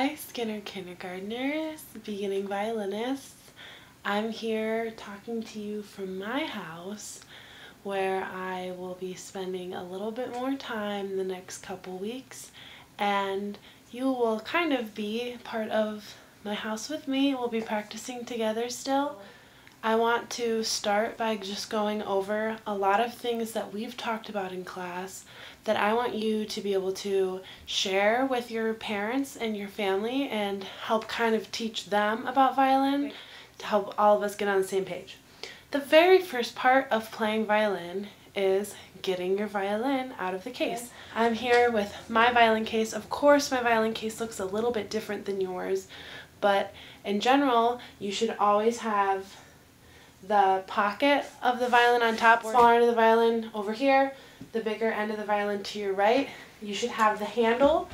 Hi, Skinner kindergartners, beginning violinists. I'm here talking to you from my house where I will be spending a little bit more time the next couple weeks and you will kind of be part of my house with me. We'll be practicing together still. I want to start by just going over a lot of things that we've talked about in class that I want you to be able to share with your parents and your family and help kind of teach them about violin to help all of us get on the same page. The very first part of playing violin is getting your violin out of the case. I'm here with my violin case. Of course my violin case looks a little bit different than yours, but in general you should always have the pocket of the violin on top, smaller end of the violin over here, the bigger end of the violin to your right. You should have the handle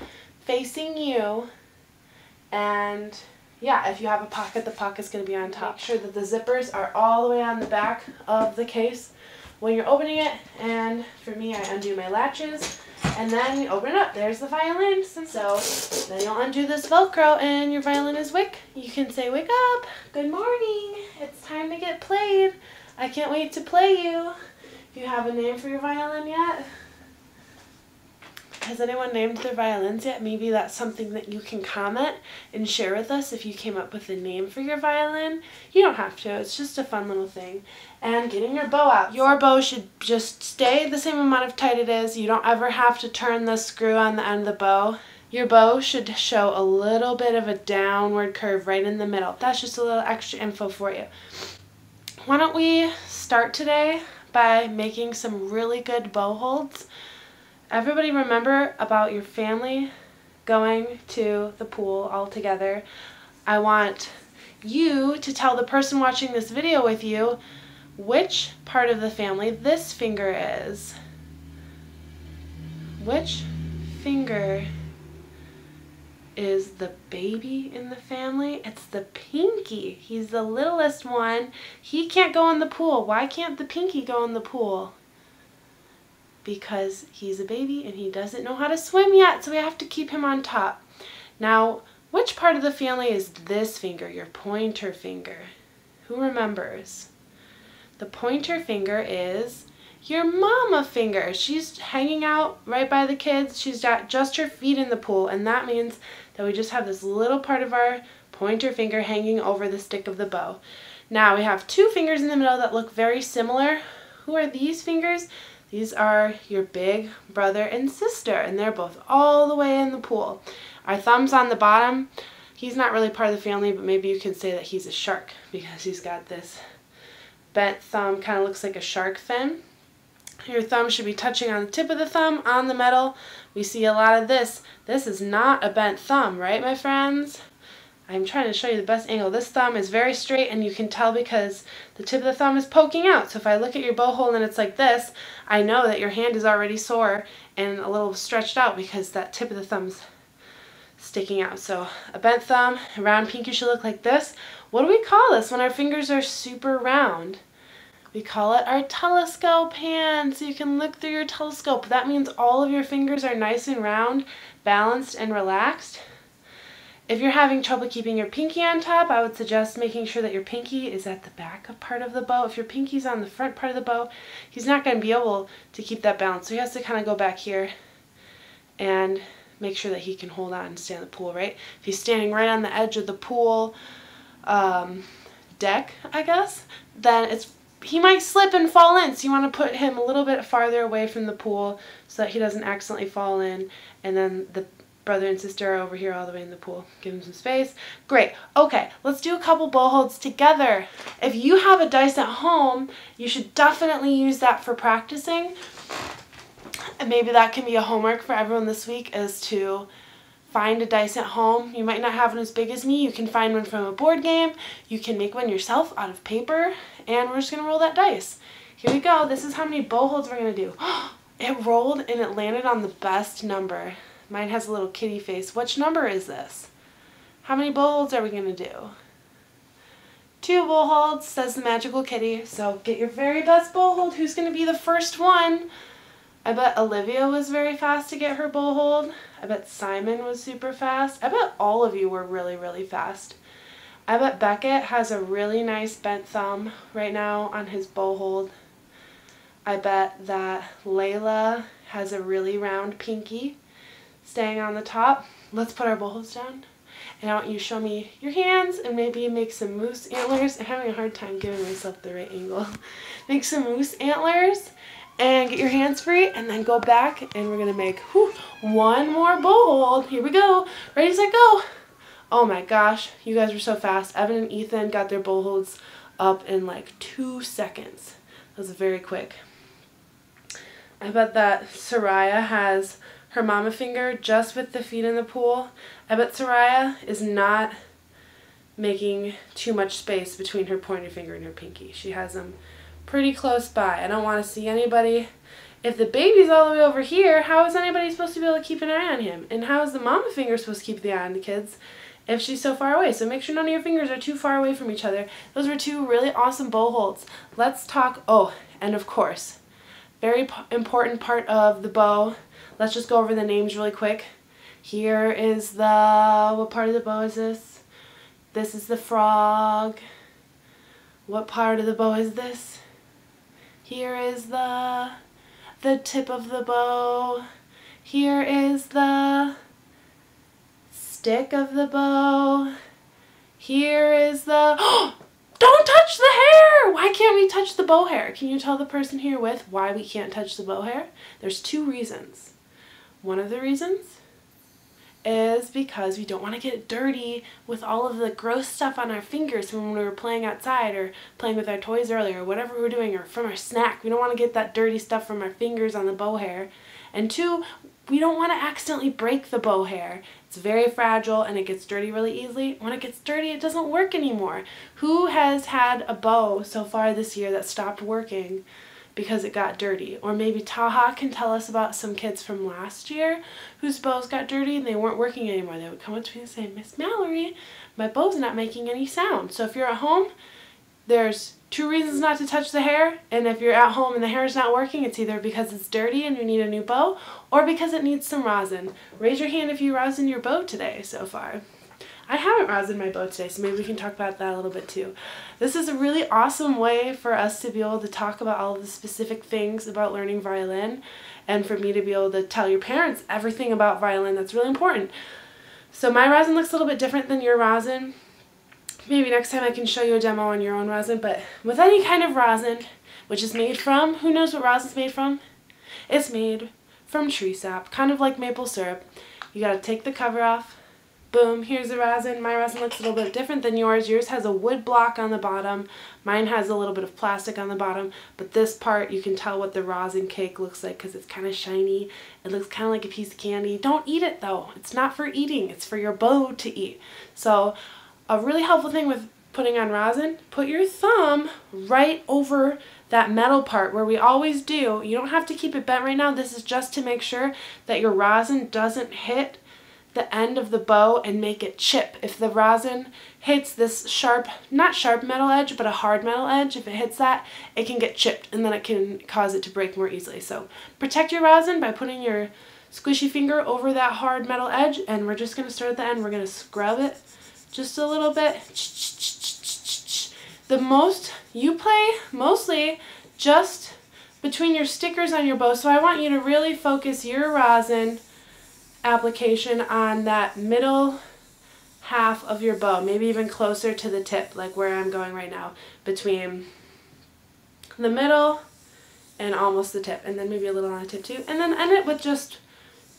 facing you and yeah, if you have a pocket, the pocket's going to be on top. Make sure that the zippers are all the way on the back of the case when you're opening it. And for me, I undo my latches and then you open it up. There's the violin. And So then you'll undo this Velcro and your violin is wick. You can say, wake up, good morning, it's time to get played. I can't wait to play you. Do you have a name for your violin yet? Has anyone named their violins yet? Maybe that's something that you can comment and share with us if you came up with a name for your violin. You don't have to, it's just a fun little thing. And getting your bow out. Your bow should just stay the same amount of tight it is. You don't ever have to turn the screw on the end of the bow. Your bow should show a little bit of a downward curve right in the middle. That's just a little extra info for you. Why don't we start today by making some really good bow holds. Everybody remember about your family going to the pool all together. I want you to tell the person watching this video with you which part of the family this finger is. Which finger is the baby in the family. It's the pinky. He's the littlest one. He can't go in the pool. Why can't the pinky go in the pool? Because he's a baby and he doesn't know how to swim yet, so we have to keep him on top. Now, which part of the family is this finger, your pointer finger? Who remembers? The pointer finger is your mama finger. She's hanging out right by the kids. She's got just her feet in the pool, and that means that we just have this little part of our pointer finger hanging over the stick of the bow. Now we have two fingers in the middle that look very similar. Who are these fingers? These are your big brother and sister, and they're both all the way in the pool. Our thumb's on the bottom. He's not really part of the family, but maybe you can say that he's a shark because he's got this bent thumb, kind of looks like a shark fin. Your thumb should be touching on the tip of the thumb on the metal. We see a lot of this. This is not a bent thumb, right, my friends? I'm trying to show you the best angle. This thumb is very straight and you can tell because the tip of the thumb is poking out. So if I look at your bow hold and it's like this, I know that your hand is already sore and a little stretched out because that tip of the thumb's sticking out. So a bent thumb, a round pinky should look like this. What do we call this when our fingers are super round? We call it our telescope hand, so you can look through your telescope. That means all of your fingers are nice and round, balanced, and relaxed. If you're having trouble keeping your pinky on top, I would suggest making sure that your pinky is at the back part of the bow. If your pinky's on the front part of the bow, he's not going to be able to keep that balance. So he has to kind of go back here and make sure that he can hold on and stay in the pool, right? If he's standing right on the edge of the pool um, deck, I guess, then it's he might slip and fall in, so you want to put him a little bit farther away from the pool so that he doesn't accidentally fall in, and then the brother and sister are over here all the way in the pool. Give them some space. Great. Okay, let's do a couple bow holds together. If you have a dice at home, you should definitely use that for practicing. And maybe that can be a homework for everyone this week is to find a dice at home. You might not have one as big as me. You can find one from a board game. You can make one yourself out of paper. And we're just going to roll that dice. Here we go. This is how many bow holds we're going to do. it rolled and it landed on the best number. Mine has a little kitty face. Which number is this? How many bow holds are we going to do? Two bow holds, says the magical kitty. So get your very best bow hold. Who's going to be the first one? I bet Olivia was very fast to get her bow hold. I bet Simon was super fast. I bet all of you were really, really fast. I bet Beckett has a really nice bent thumb right now on his bow hold. I bet that Layla has a really round pinky staying on the top. Let's put our bow holds down. And I want you to show me your hands and maybe make some moose antlers. I'm having a hard time giving myself the right angle. make some moose antlers and get your hands free and then go back and we're going to make whew, one more bow hold. Here we go. Ready, set, go. Oh my gosh, you guys were so fast. Evan and Ethan got their bow holds up in like two seconds. That was very quick. I bet that Soraya has her mama finger just with the feet in the pool. I bet Soraya is not making too much space between her pointer finger and her pinky. She has them pretty close by. I don't want to see anybody. If the baby's all the way over here, how is anybody supposed to be able to keep an eye on him? And how is the mama finger supposed to keep the eye on the kids if she's so far away? So make sure none of your fingers are too far away from each other. Those were two really awesome bow holds. Let's talk, oh, and of course, very important part of the bow. Let's just go over the names really quick. Here is the, what part of the bow is this? This is the frog. What part of the bow is this? Here is the, the tip of the bow. Here is the stick of the bow. Here is the, oh, Don't touch the hair! Why can't we touch the bow hair? Can you tell the person here with why we can't touch the bow hair? There's two reasons. One of the reasons is because we don't want to get dirty with all of the gross stuff on our fingers from when we were playing outside or playing with our toys earlier or whatever we were doing or from our snack. We don't want to get that dirty stuff from our fingers on the bow hair. And two, we don't want to accidentally break the bow hair. It's very fragile and it gets dirty really easily. When it gets dirty, it doesn't work anymore. Who has had a bow so far this year that stopped working because it got dirty? Or maybe Taha can tell us about some kids from last year whose bows got dirty and they weren't working anymore. They would come up to me and say, Miss Mallory, my bow's not making any sound. So if you're at home, there's two reasons not to touch the hair, and if you're at home and the hair is not working, it's either because it's dirty and you need a new bow, or because it needs some rosin. Raise your hand if you rosin your bow today so far. I haven't rosin my bow today, so maybe we can talk about that a little bit too. This is a really awesome way for us to be able to talk about all the specific things about learning violin, and for me to be able to tell your parents everything about violin that's really important. So my rosin looks a little bit different than your rosin maybe next time I can show you a demo on your own rosin, but with any kind of rosin, which is made from, who knows what rosin's made from? It's made from tree sap, kind of like maple syrup. You gotta take the cover off. Boom, here's the rosin. My rosin looks a little bit different than yours. Yours has a wood block on the bottom. Mine has a little bit of plastic on the bottom, but this part you can tell what the rosin cake looks like because it's kind of shiny. It looks kind of like a piece of candy. Don't eat it though. It's not for eating. It's for your bow to eat. So a really helpful thing with putting on rosin, put your thumb right over that metal part where we always do. You don't have to keep it bent right now. This is just to make sure that your rosin doesn't hit the end of the bow and make it chip. If the rosin hits this sharp, not sharp metal edge, but a hard metal edge, if it hits that, it can get chipped and then it can cause it to break more easily. So protect your rosin by putting your squishy finger over that hard metal edge and we're just going to start at the end. We're going to scrub it just a little bit. The most, you play mostly just between your stickers on your bow. So I want you to really focus your rosin application on that middle half of your bow, maybe even closer to the tip, like where I'm going right now, between the middle and almost the tip, and then maybe a little on the tip too. And then end it with just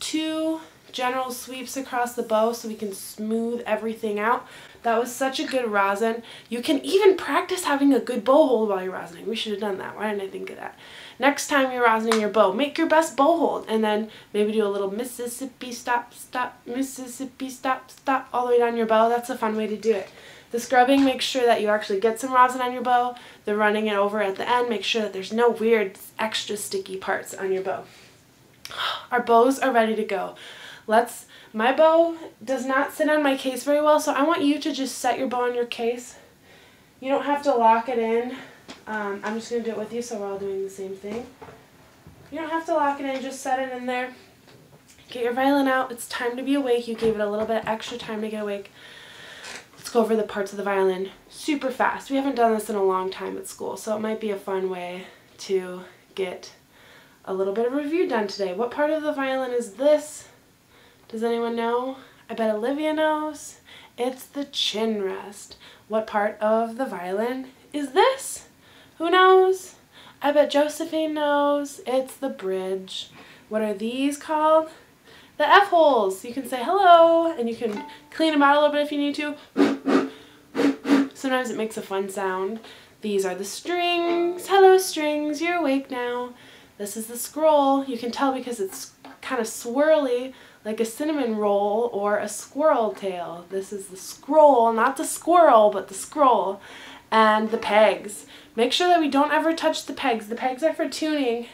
two general sweeps across the bow so we can smooth everything out. That was such a good rosin. You can even practice having a good bow hold while you're rosining. We should have done that. Why didn't I think of that? Next time you're rosining your bow, make your best bow hold and then maybe do a little Mississippi stop, stop, Mississippi stop, stop all the way down your bow. That's a fun way to do it. The scrubbing makes sure that you actually get some rosin on your bow. The running it over at the end makes sure that there's no weird extra sticky parts on your bow. Our bows are ready to go. Let's, my bow does not sit on my case very well, so I want you to just set your bow on your case. You don't have to lock it in. Um, I'm just going to do it with you so we're all doing the same thing. You don't have to lock it in, just set it in there. Get your violin out. It's time to be awake. You gave it a little bit extra time to get awake. Let's go over the parts of the violin super fast. We haven't done this in a long time at school, so it might be a fun way to get a little bit of review done today. What part of the violin is this? Does anyone know? I bet Olivia knows. It's the chin rest. What part of the violin is this? Who knows? I bet Josephine knows. It's the bridge. What are these called? The F-holes. You can say hello, and you can clean them out a little bit if you need to. Sometimes it makes a fun sound. These are the strings. Hello, strings. You're awake now. This is the scroll. You can tell because it's kind of swirly, like a cinnamon roll or a squirrel tail. This is the scroll, not the squirrel, but the scroll. And the pegs. Make sure that we don't ever touch the pegs. The pegs are for tuning,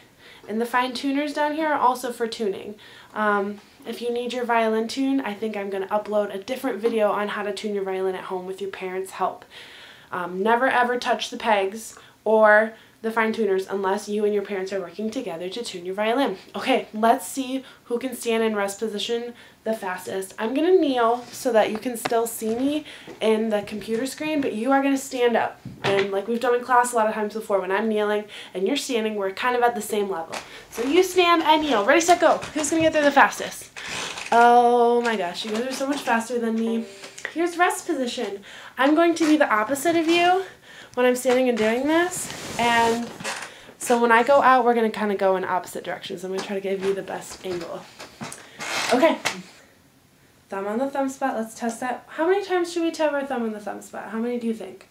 and the fine tuners down here are also for tuning. Um, if you need your violin tuned, I think I'm going to upload a different video on how to tune your violin at home with your parents' help. Um, never ever touch the pegs or the fine tuners unless you and your parents are working together to tune your violin. Okay, let's see who can stand in rest position the fastest. I'm going to kneel so that you can still see me in the computer screen, but you are going to stand up. And like we've done in class a lot of times before, when I'm kneeling and you're standing, we're kind of at the same level. So you stand, I kneel. Ready, set, go. Who's going to get there the fastest? Oh my gosh, you guys are so much faster than me. Here's rest position. I'm going to be the opposite of you when I'm standing and doing this. And so when I go out, we're going to kind of go in opposite directions. I'm going to try to give you the best angle. Okay. Thumb on the thumb spot. Let's test that. How many times should we tap our thumb on the thumb spot? How many do you think?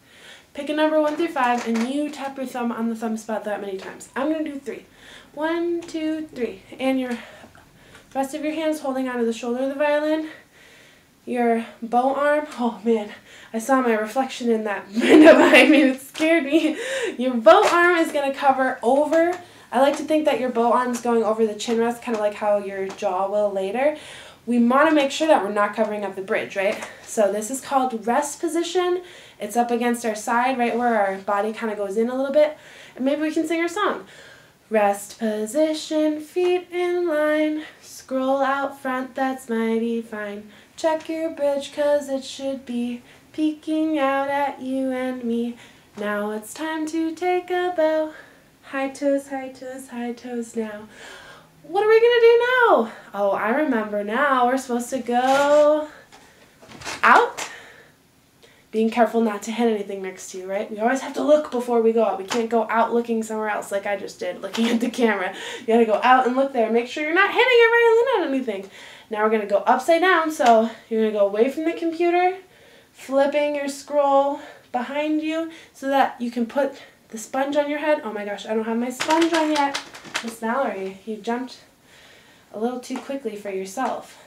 Pick a number 1 through 5 and you tap your thumb on the thumb spot that many times. I'm going to do 3. One, two, three. And your rest of your hands holding onto the shoulder of the violin. Your bow arm. Oh man, I saw my reflection in that window behind me. It scared me. Your bow arm is going to cover over. I like to think that your bow arm is going over the chin rest, kind of like how your jaw will later. We want to make sure that we're not covering up the bridge, right? So this is called rest position. It's up against our side, right where our body kind of goes in a little bit. And maybe we can sing our song. Rest position, feet in line. Scroll out front, that's mighty fine. Check your bridge, cause it should be peeking out at you and me. Now it's time to take a bow. High toes, high toes, high toes now. What are we gonna do now? Oh, I remember now. We're supposed to go out. Being careful not to hit anything next to you, right? We always have to look before we go out. We can't go out looking somewhere else like I just did, looking at the camera. You gotta go out and look there. Make sure you're not hitting your violin on anything. Now we're gonna go upside down, so you're gonna go away from the computer, flipping your scroll behind you so that you can put the sponge on your head. Oh my gosh, I don't have my sponge on yet. Miss Mallory, you jumped a little too quickly for yourself.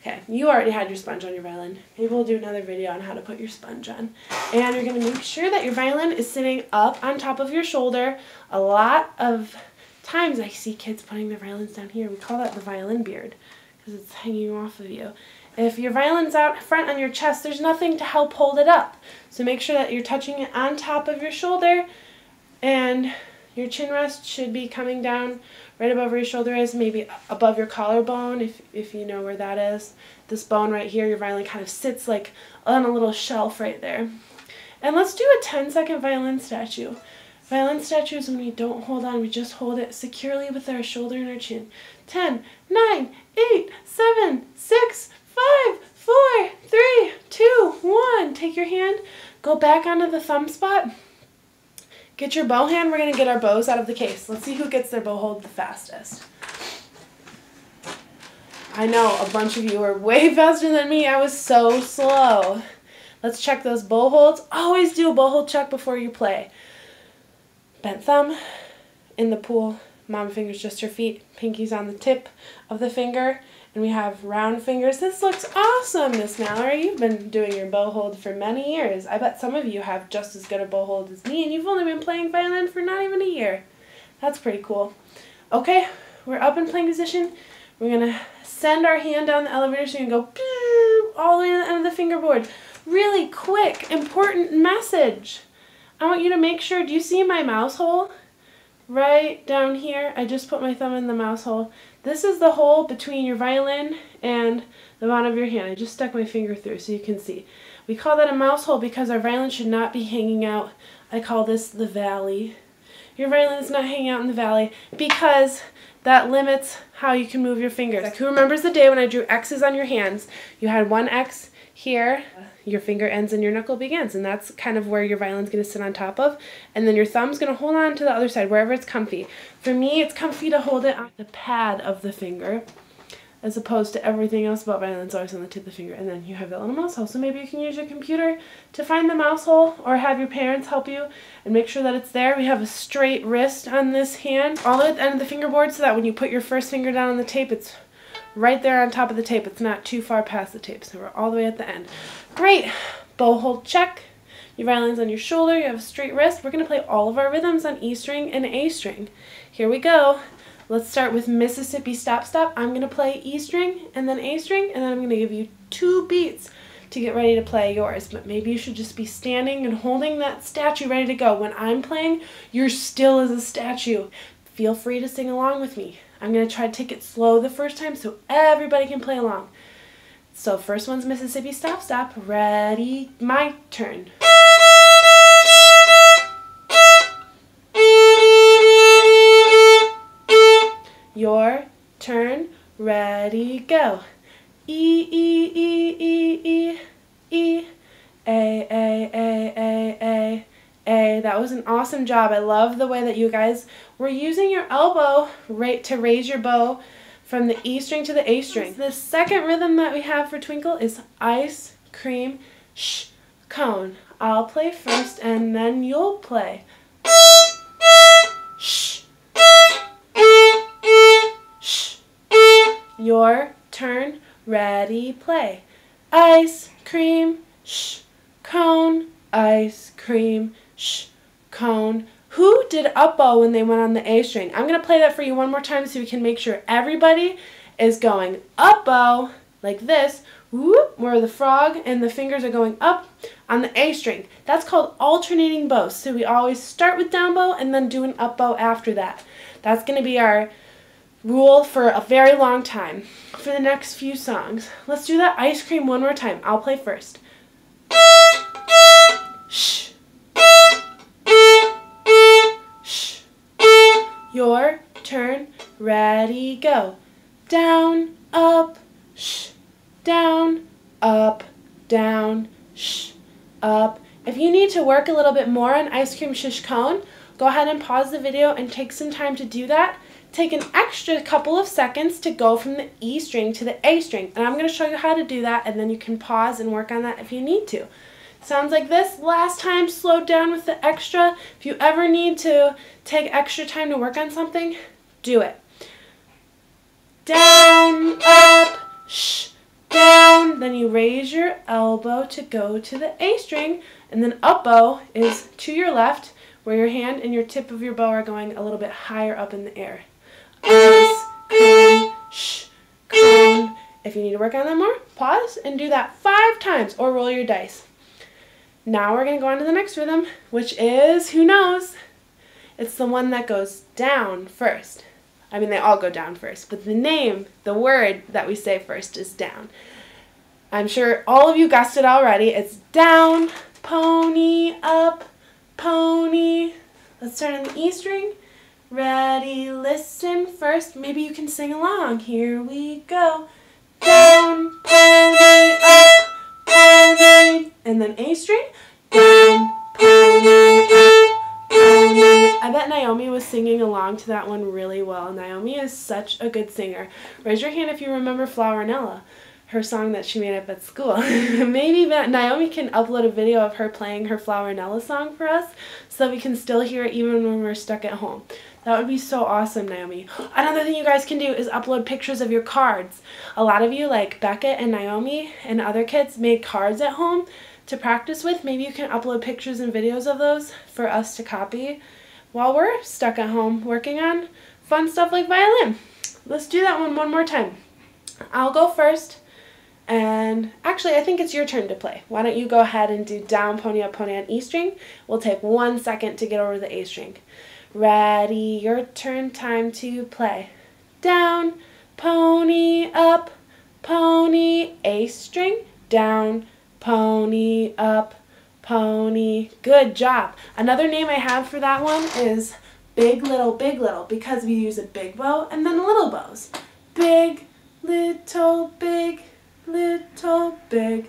Okay, you already had your sponge on your violin. Maybe we'll do another video on how to put your sponge on. And you're going to make sure that your violin is sitting up on top of your shoulder. A lot of times I see kids putting their violins down here. We call that the violin beard because it's hanging off of you. If your violin's out front on your chest, there's nothing to help hold it up. So make sure that you're touching it on top of your shoulder and your chin rest should be coming down right above where your shoulder is, maybe above your collarbone if, if you know where that is. This bone right here, your violin kind of sits like on a little shelf right there. And let's do a 10 second violin statue. Violin statue is when we don't hold on, we just hold it securely with our shoulder and our chin. 10, 9, 8, 7, 6, 5, 4, 3, 2, 1. Take your hand, go back onto the thumb spot. Get your bow hand. We're going to get our bows out of the case. Let's see who gets their bow hold the fastest. I know a bunch of you are way faster than me. I was so slow. Let's check those bow holds. Always do a bow hold check before you play. Bent thumb in the pool. Mom fingers just her feet. Pinkies on the tip of the finger. And we have round fingers. This looks awesome, Miss Mallory. You've been doing your bow hold for many years. I bet some of you have just as good a bow hold as me, and you've only been playing violin for not even a year. That's pretty cool. Okay, we're up in playing position. We're going to send our hand down the elevator so you can go all the way to the end of the fingerboard. Really quick, important message. I want you to make sure, do you see my mouse hole? Right down here. I just put my thumb in the mouse hole. This is the hole between your violin and the bottom of your hand. I just stuck my finger through so you can see. We call that a mouse hole because our violin should not be hanging out. I call this the valley. Your violin is not hanging out in the valley because that limits how you can move your fingers. Like who remembers the day when I drew X's on your hands? You had one X here, your finger ends and your knuckle begins, and that's kind of where your violin's going to sit on top of. And then your thumb's going to hold on to the other side, wherever it's comfy. For me, it's comfy to hold it on the pad of the finger as opposed to everything else about violins always on the tip of the finger. And then you have that little mouse hole. So maybe you can use your computer to find the mouse hole or have your parents help you and make sure that it's there. We have a straight wrist on this hand all at the end of the fingerboard so that when you put your first finger down on the tape, it's right there on top of the tape. It's not too far past the tape. So we're all the way at the end. Great. Bow hold check. Your violin's on your shoulder. You have a straight wrist. We're going to play all of our rhythms on E string and A string. Here we go. Let's start with Mississippi Stop Stop. I'm going to play E string and then A string, and then I'm going to give you two beats to get ready to play yours. But maybe you should just be standing and holding that statue ready to go. When I'm playing, you're still as a statue. Feel free to sing along with me. I'm going to try to take it slow the first time so everybody can play along. So first one's Mississippi Stop Stop. Ready? My turn. Your turn. Ready, go. E, E, E, E, E, E. A, A, A, A, A, A. That was an awesome job. I love the way that you guys were using your elbow right to raise your bow from the E string to the A string. The second rhythm that we have for Twinkle is ice, cream, shh, cone. I'll play first and then you'll play. Your turn. Ready, play. Ice cream, shh, cone. Ice cream, shh, cone. Who did up bow when they went on the A string? I'm going to play that for you one more time so we can make sure everybody is going up bow like this, whoop, where the frog and the fingers are going up on the A string. That's called alternating bows. So we always start with down bow and then do an up bow after that. That's going to be our rule for a very long time for the next few songs. Let's do that ice cream one more time. I'll play first. Shh. Your turn. Ready, go. Down, up, shh. Down, up, down, shh. Up. If you need to work a little bit more on ice cream shish cone, go ahead and pause the video and take some time to do that take an extra couple of seconds to go from the E string to the A string. And I'm going to show you how to do that and then you can pause and work on that if you need to. Sounds like this. Last time, slowed down with the extra. If you ever need to take extra time to work on something, do it. Down, up, shh, down. Then you raise your elbow to go to the A string. And then up bow is to your left where your hand and your tip of your bow are going a little bit higher up in the air ice, cone, shh, cone. If you need to work on that more, pause and do that five times or roll your dice. Now we're going to go on to the next rhythm, which is, who knows? It's the one that goes down first. I mean, they all go down first, but the name, the word that we say first is down. I'm sure all of you guessed it already. It's down, pony, up, pony. Let's start on the E string. Ready, listen first. Maybe you can sing along. Here we go. Down, pony, up. And then A string. I bet Naomi was singing along to that one really well. Naomi is such a good singer. Raise your hand if you remember Flower Nella, her song that she made up at school. Maybe Naomi can upload a video of her playing her Flower Nella song for us so we can still hear it even when we're stuck at home. That would be so awesome, Naomi. Another thing you guys can do is upload pictures of your cards. A lot of you, like Beckett and Naomi and other kids, made cards at home to practice with. Maybe you can upload pictures and videos of those for us to copy while we're stuck at home working on fun stuff like violin. Let's do that one one more time. I'll go first. And actually, I think it's your turn to play. Why don't you go ahead and do down, pony up, pony on E string. We'll take one second to get over the A string. Ready, your turn, time to play. Down, pony, up, pony, A string, down, pony, up, pony. Good job. Another name I have for that one is big, little, big, little, because we use a big bow and then little bows. Big, little, big, little, big,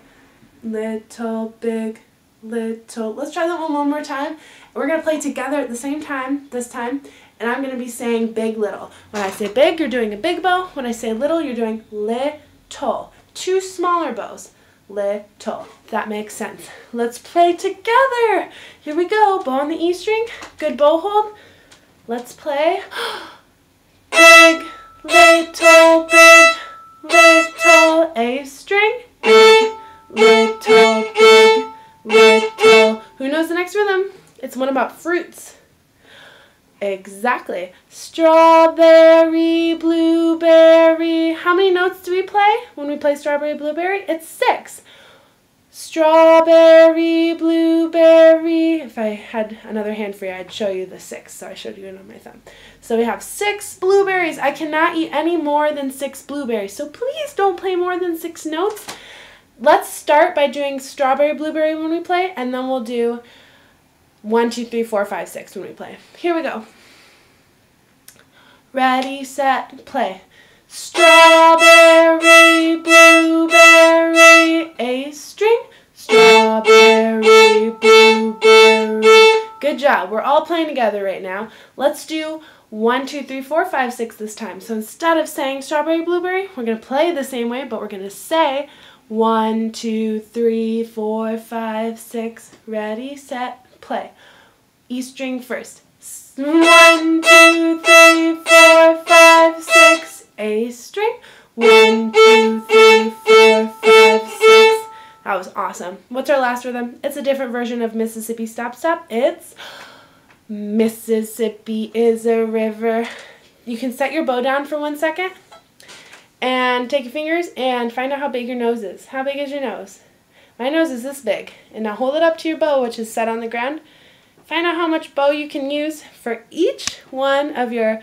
little, big, little. Let's try that one one more time. We're going to play together at the same time this time, and I'm going to be saying big, little. When I say big, you're doing a big bow. When I say little, you're doing little. Two smaller bows. Little. That makes sense. Let's play together. Here we go. Bow on the E string. Good bow hold. Let's play. big, little, big, little, A string. Big, little, big, little. Who knows the next rhythm? It's one about fruits. Exactly. Strawberry, blueberry. How many notes do we play when we play strawberry, blueberry? It's six. Strawberry, blueberry. If I had another hand you, I'd show you the six. So I showed you it on my thumb. So we have six blueberries. I cannot eat any more than six blueberries. So please don't play more than six notes. Let's start by doing strawberry, blueberry when we play, and then we'll do one, two, three, four, five, six when we play. Here we go. Ready, set, play. Strawberry, blueberry, A string. Strawberry, blueberry. Good job. We're all playing together right now. Let's do one, two, three, four, five, six this time. So instead of saying strawberry, blueberry, we're going to play the same way, but we're going to say one, two, three, four, five, six. Ready, set, play. E string first. One, two, three, four, five, six. A string. One, two, three, four, five, six. That was awesome. What's our last rhythm? It's a different version of Mississippi Stop Stop. It's Mississippi is a river. You can set your bow down for one second and take your fingers and find out how big your nose is. How big is your nose? My nose is this big. And now hold it up to your bow, which is set on the ground. Find out how much bow you can use for each one of your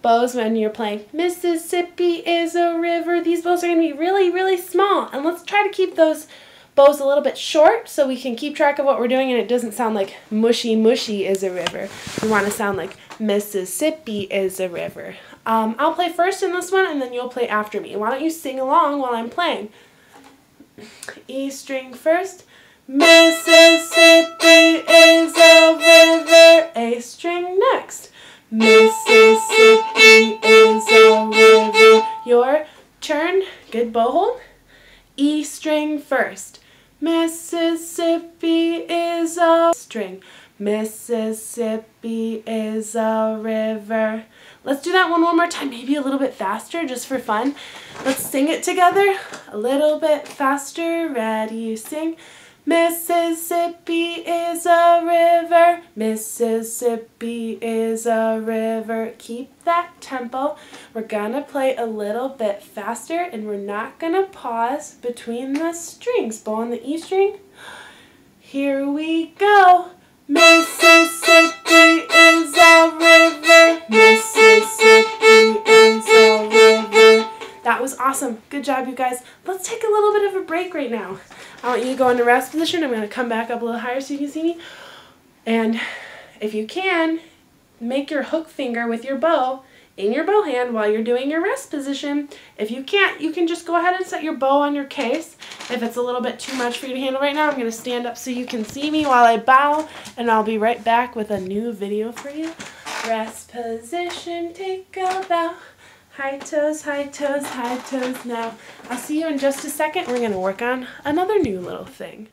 bows when you're playing Mississippi is a river. These bows are going to be really, really small. And let's try to keep those bows a little bit short so we can keep track of what we're doing and it doesn't sound like mushy mushy is a river. We want to sound like Mississippi is a river. Um, I'll play first in this one and then you'll play after me. Why don't you sing along while I'm playing? E string first. Mississippi is a river. A string next. Mississippi is a river. Your turn. Good bow hold. E string first. Mississippi is a string. Mississippi is a river. Let's do that one one more time, maybe a little bit faster just for fun. Let's sing it together a little bit faster. Ready, sing. Mississippi is a river. Mississippi is a river. Keep that tempo. We're gonna play a little bit faster and we're not gonna pause between the strings. Bow on the E string. Here we go. Mississippi is a river. Mississippi is a river. That was awesome. Good job, you guys. Let's take a little bit of a break right now. I want you to go into rest position. I'm going to come back up a little higher so you can see me. And if you can, make your hook finger with your bow in your bow hand while you're doing your rest position. If you can't, you can just go ahead and set your bow on your case. If it's a little bit too much for you to handle right now, I'm going to stand up so you can see me while I bow, and I'll be right back with a new video for you. Rest position, take a bow. High toes, high toes, high toes now. I'll see you in just a second. We're going to work on another new little thing.